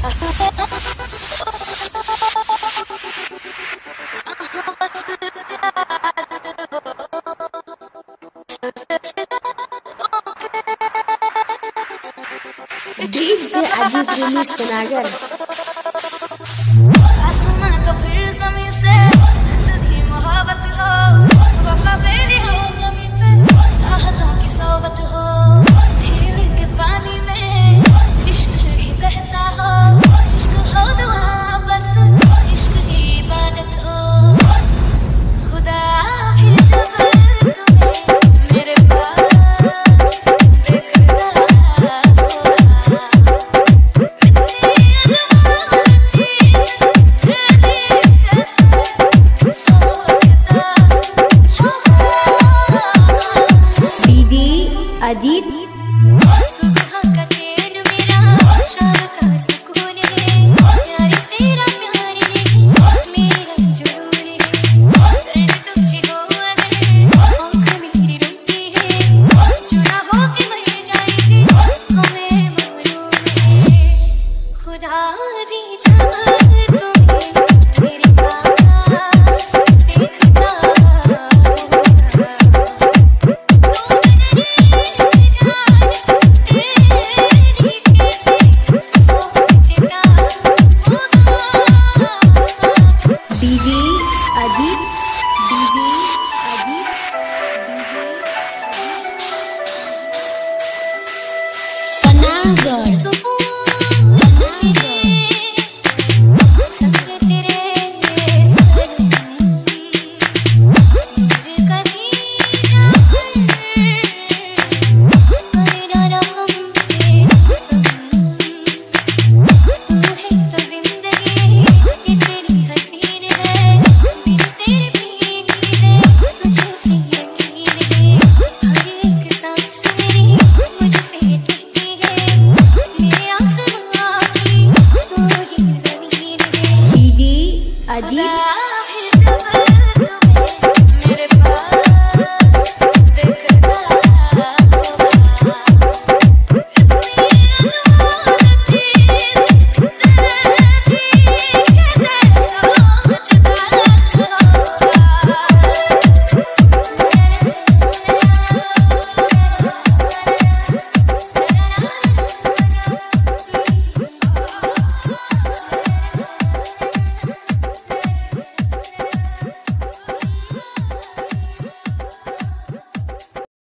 I'm not Ajit अजीब